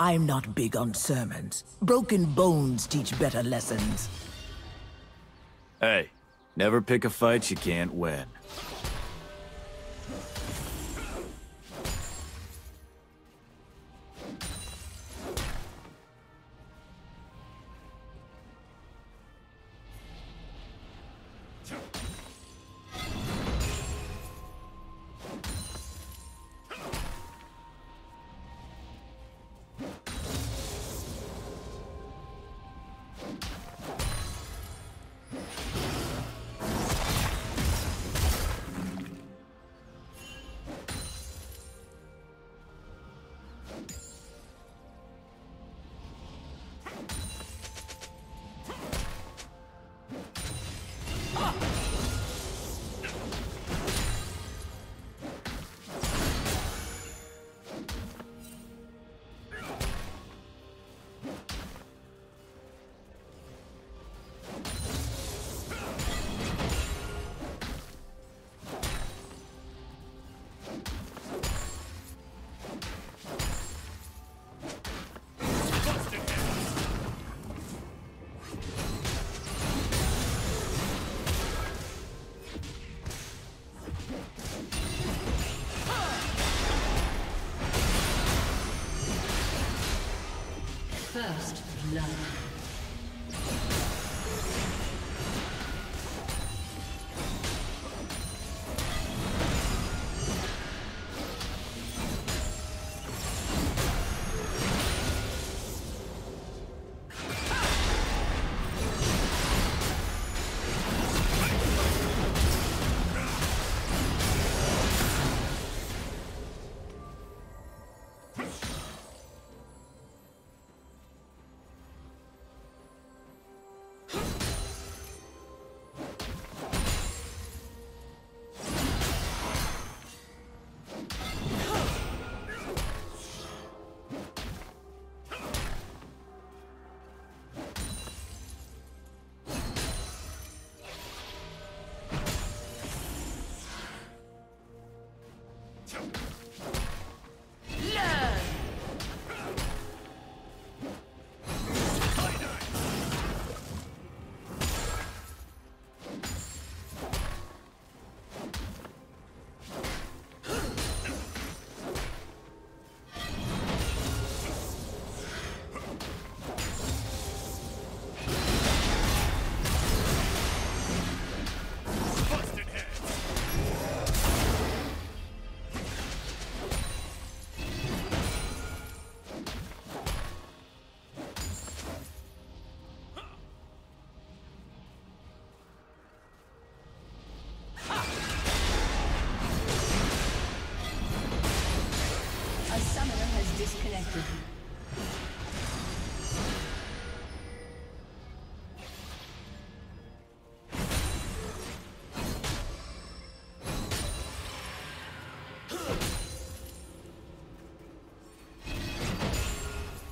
I'm not big on sermons. Broken bones teach better lessons. Hey, never pick a fight you can't win. First blood.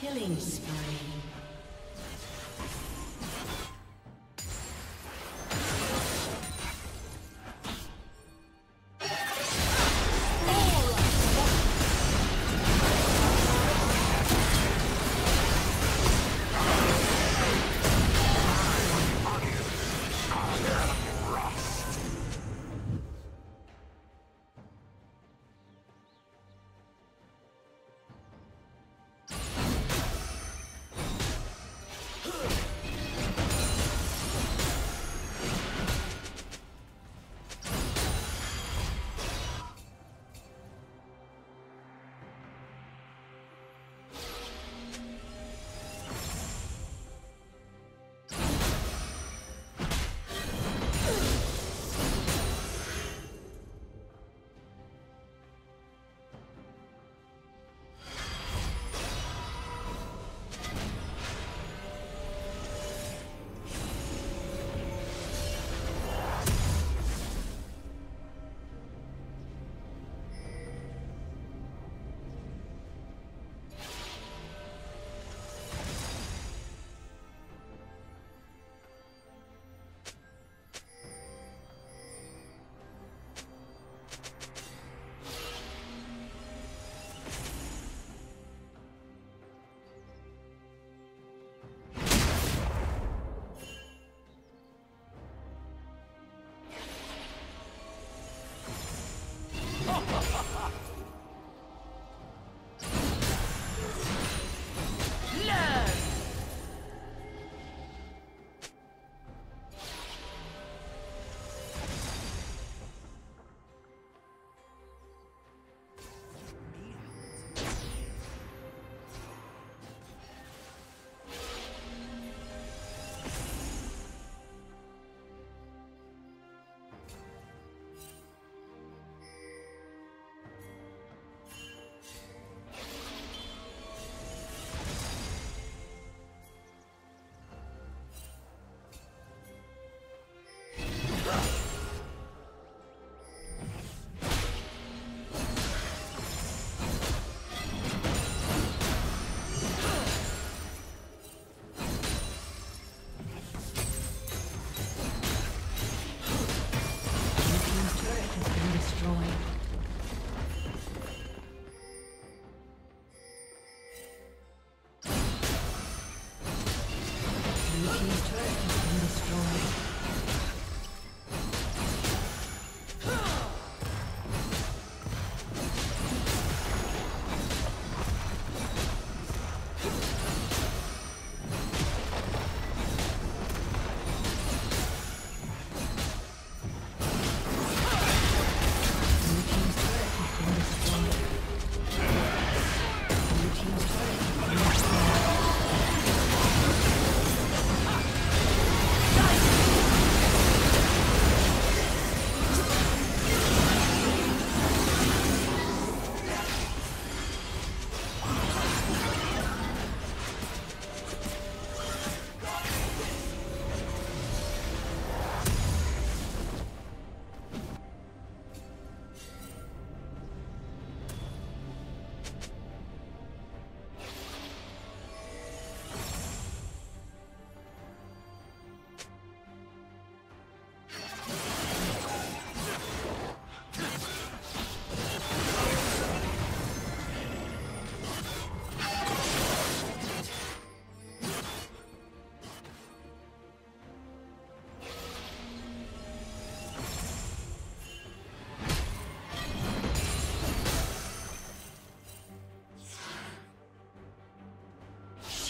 Killing spree.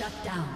Shut down.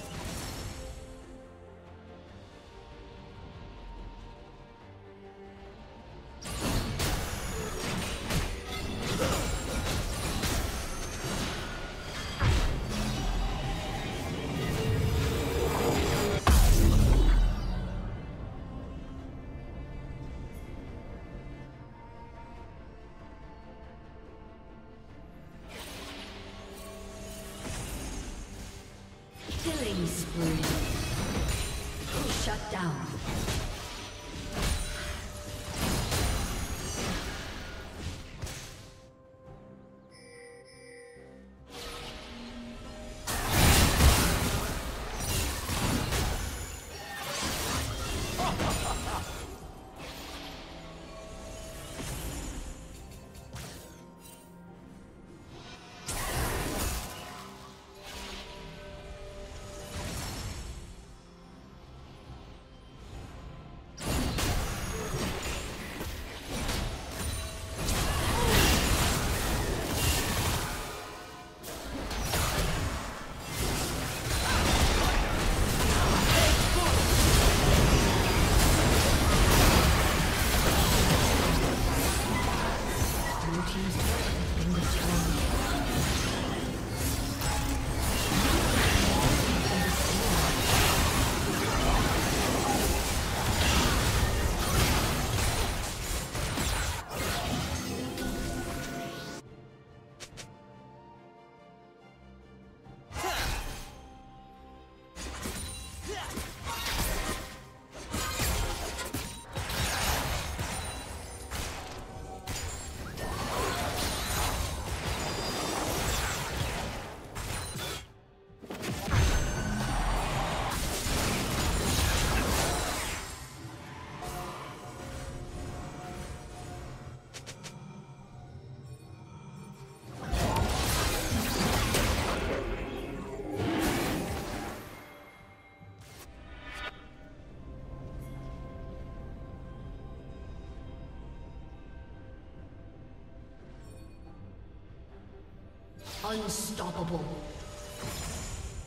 Unstoppable.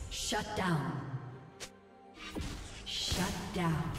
Shut down. Shut down.